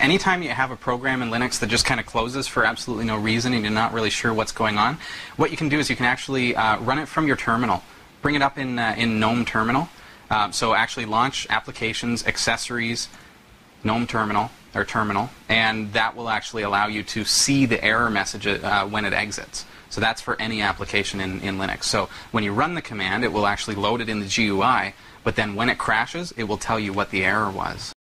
Anytime you have a program in Linux that just kind of closes for absolutely no reason and you're not really sure what's going on, what you can do is you can actually uh, run it from your terminal. Bring it up in, uh, in GNOME Terminal. Uh, so actually launch applications, accessories, GNOME Terminal, or Terminal, and that will actually allow you to see the error message uh, when it exits. So that's for any application in, in Linux. So when you run the command, it will actually load it in the GUI, but then when it crashes, it will tell you what the error was.